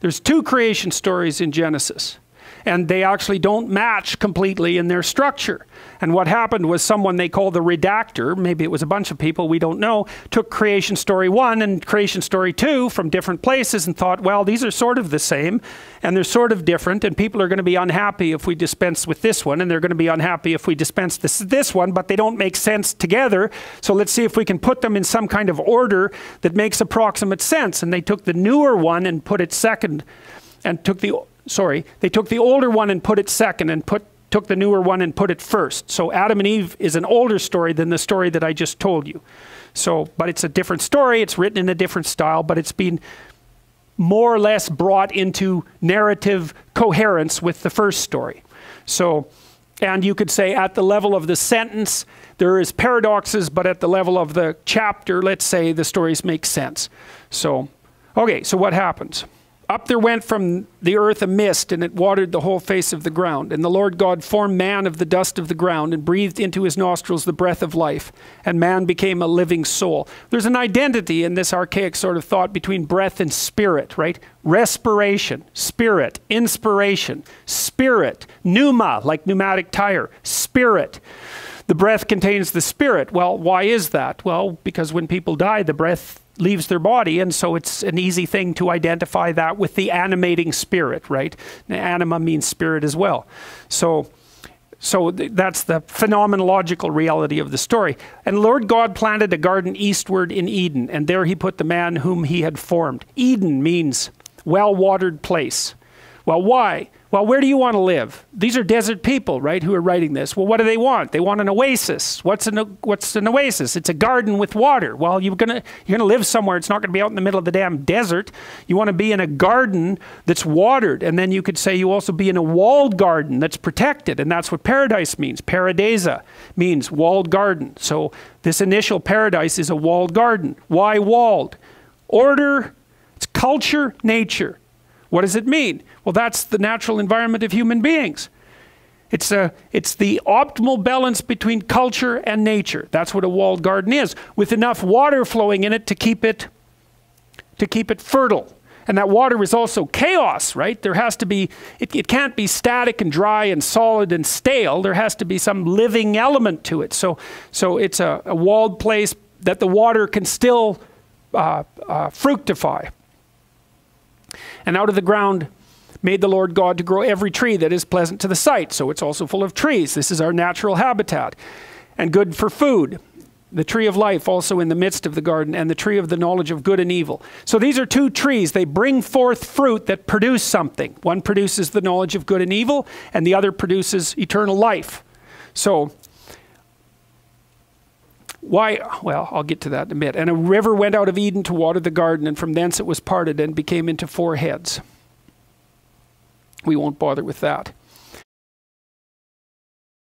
There's two creation stories in Genesis and they actually don't match completely in their structure. And what happened was someone they call the redactor, maybe it was a bunch of people, we don't know, took creation story one and creation story two from different places and thought, well, these are sort of the same and they're sort of different, and people are going to be unhappy if we dispense with this one, and they're going to be unhappy if we dispense this this one, but they don't make sense together. So let's see if we can put them in some kind of order that makes approximate sense. And they took the newer one and put it second, and took the sorry, they took the older one and put it second and put took the newer one and put it first. So Adam and Eve is an older story than the story that I just told you. So, but it's a different story, it's written in a different style, but it's been more or less brought into narrative coherence with the first story. So, and you could say at the level of the sentence, there is paradoxes, but at the level of the chapter, let's say the stories make sense. So, okay, so what happens? Up there went from the earth a mist, and it watered the whole face of the ground. And the Lord God formed man of the dust of the ground, and breathed into his nostrils the breath of life, and man became a living soul. There's an identity in this archaic sort of thought between breath and spirit, right? Respiration, spirit, inspiration, spirit, pneuma, like pneumatic tire, spirit. The breath contains the spirit. Well, why is that? Well, because when people die, the breath leaves their body, and so it's an easy thing to identify that with the animating spirit, right? Anima means spirit as well. So, so th that's the phenomenological reality of the story. And Lord God planted a garden eastward in Eden, and there he put the man whom he had formed. Eden means well watered place. Well, why? Well, where do you want to live? These are desert people, right, who are writing this. Well, what do they want? They want an oasis. What's an, what's an oasis? It's a garden with water. Well, you're going you're to live somewhere. It's not going to be out in the middle of the damn desert. You want to be in a garden that's watered. And then you could say you also be in a walled garden that's protected. And that's what paradise means. Paradisa means walled garden. So this initial paradise is a walled garden. Why walled? Order, it's culture, nature. What does it mean? Well, that's the natural environment of human beings. It's, a, it's the optimal balance between culture and nature. That's what a walled garden is, with enough water flowing in it to keep it, to keep it fertile. And that water is also chaos, right? There has to be, it, it can't be static and dry and solid and stale. There has to be some living element to it. So, so it's a, a walled place that the water can still uh, uh, fructify. And out of the ground made the Lord God to grow every tree that is pleasant to the sight. So it's also full of trees. This is our natural habitat. And good for food. The tree of life also in the midst of the garden, and the tree of the knowledge of good and evil. So these are two trees. They bring forth fruit that produce something. One produces the knowledge of good and evil, and the other produces eternal life. So why? Well, I'll get to that in a bit. And a river went out of Eden to water the garden, and from thence it was parted and became into four heads. We won't bother with that.